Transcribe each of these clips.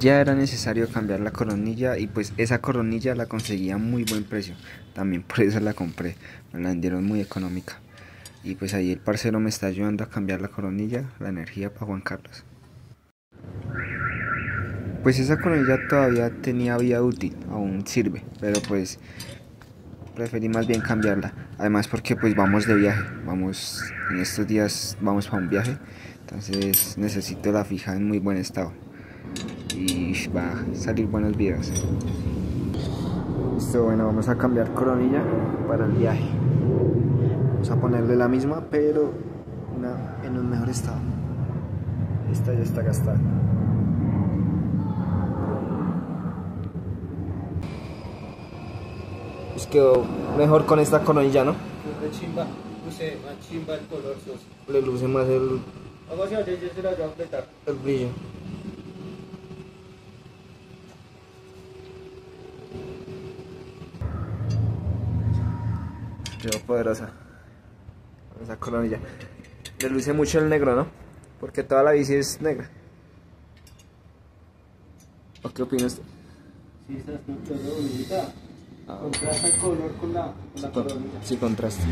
ya era necesario cambiar la coronilla y pues esa coronilla la conseguía a muy buen precio. También por eso la compré, me la vendieron muy económica. Y pues ahí el parcero me está ayudando a cambiar la coronilla, la energía para Juan Carlos. Pues esa coronilla todavía tenía vida útil, aún sirve, pero pues preferí más bien cambiarla. Además porque pues vamos de viaje, vamos en estos días vamos para un viaje, entonces necesito la fija en muy buen estado y va a salir buenos videos. Listo, bueno, vamos a cambiar coronilla para el viaje. Vamos a ponerle la misma, pero una en un mejor estado. Esta ya está gastada. Pues quedó mejor con esta coronilla, ¿no? De chimba, luce más chimba el color sos. Le luce más el, Algo así, yo se la voy a apretar. el brillo. Quedó poderosa. Esa coronilla. Le luce mucho el negro, ¿no? Porque toda la bici es negra. ¿O qué opina usted? Sí, esta es mucho de bonita. Ah, Contrasta el color con la, con la coronilla. sí, contraste.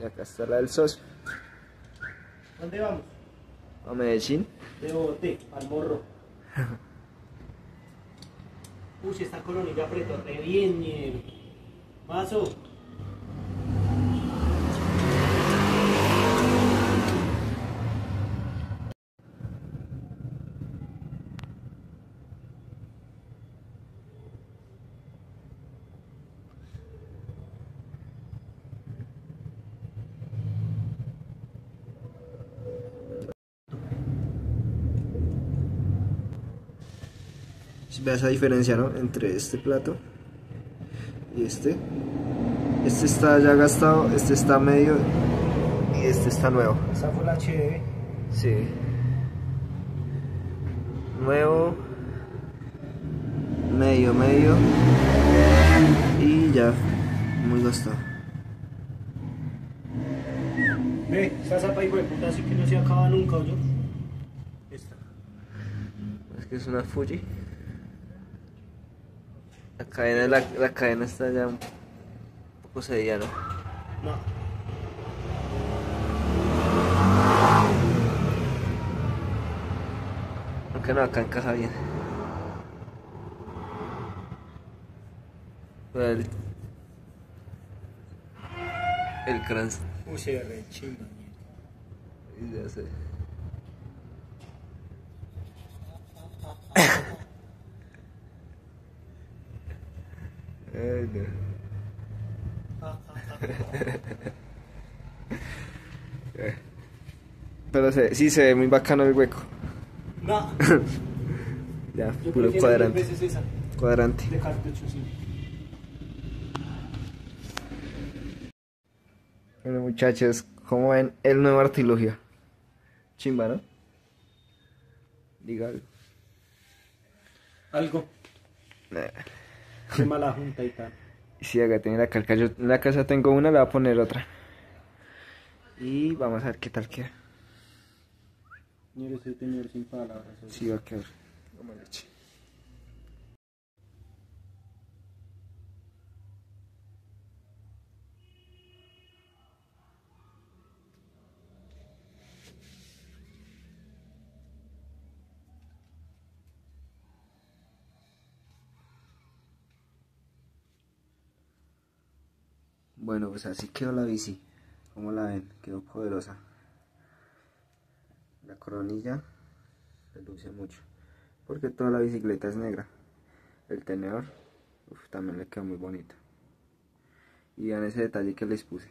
Y acá está la del socio. ¿Dónde vamos? A Medellín. De bote, al morro. Uy, esta coronilla apretó re bien. Paso. Si ve esa diferencia, ¿no? Entre este plato y este. Este está ya gastado, este está medio y este está nuevo. Esa fue la HD. Sí. Nuevo. Medio, medio. Y ya. Muy gastado. Ve, esa zapa hijo de puta así que no se acaba nunca, yo. Esta. Es que es una Fuji. La cadena, la, la cadena está ya un poco cedida, ¿no? No. Aunque no, acá encaja bien. El, el crans. Uy, se ve ñero. Ya sé. Pero se, sí se ve muy bacano el hueco. No. Ya, Yo puro cuadrante. veces esa, Cuadrante. de cartucho, sí. Bueno, muchachos, ¿cómo ven el nuevo artilugio? Chimba, ¿no? Diga algo. Algo. Nah. De mala junta y tal. Sí, acá tiene la calca. Yo en la casa tengo una, le voy a poner otra. Y vamos a ver qué tal queda. Soy señor sin palabras. Sí, va a quedar. Como leche. Bueno, pues así quedó la bici. Como la ven, quedó poderosa. La coronilla se luce mucho. Porque toda la bicicleta es negra. El tenedor también le quedó muy bonito. Y vean ese detalle que les puse.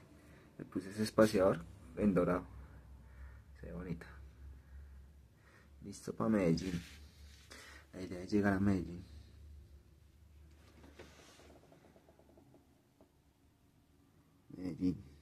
Le puse ese espaciador en dorado. Se ve bonita. Listo para Medellín. La idea es llegar a Medellín. Medellín.